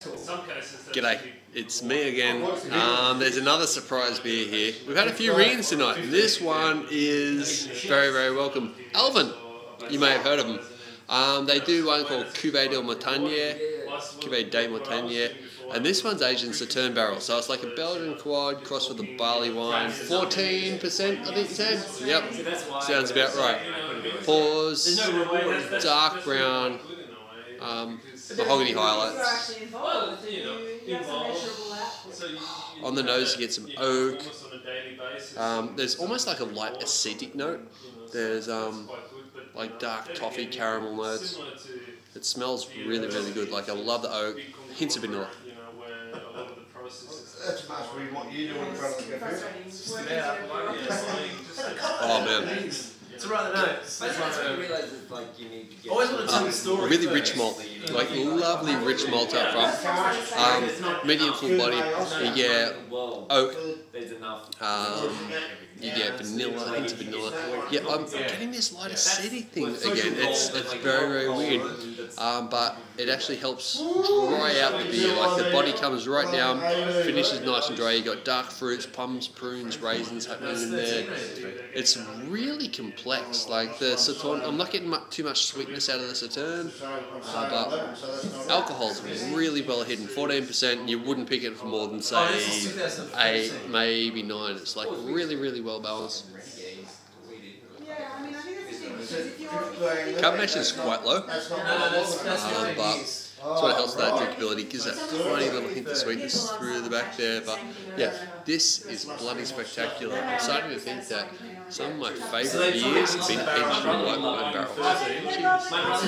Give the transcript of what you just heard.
G'day, it's me again. Um, there's another surprise beer here. We've had a few readings tonight. This one is very, very welcome. Alvinne, you may have heard of them. Um, they do one called Cuvée de Mortagne, Cuvée de Mortagne, and this one's aged in Sauternes barrel. So it's like a Belgian quad crossed with a barley wine. 14%, I think you said? Yep, sounds about right. Pause, dark brown, um, mahogany highlights. On the nose, you get some oak. Um, there's almost like a light acetic note. There's um, like dark toffee caramel notes. It smells really, really good. Like I love the oak. Hints of vanilla. That's much what you do when the brothers go through. Oh man. To write the notes. That's when you realise it's like you need to get. Always want to tell the story. Really first. rich malt, like lovely rich malt up front. Um, medium full body. Yeah. get Whoa. oak, There's enough. Um, you get vanilla, into vanilla. Yeah, I'm getting this light acidic thing again. It's it's very very weird, um, but it actually helps dry out the beer. Like the body comes right down, finishes nice and dry. You got dark fruits, plums, prunes, raisins happening in there. It's really complex. Like the Sauternes, I'm not getting too much sweetness out of the Sauternes, uh, but alcohol's really well hidden. 14%. You wouldn't pick it for more than say eight, maybe nine. It's like really really well balanced. Yeah, I mean, I think that's the thing, because if you're... Carbonation is quite low, That's not No, no, that's, that's what but that's what helps that drinkability. Gives that tiny little hint of sweetness through the back there. But yeah, this is bloody spectacular. I'm starting to think that some of my favourite beers have been aged in white wine barrels.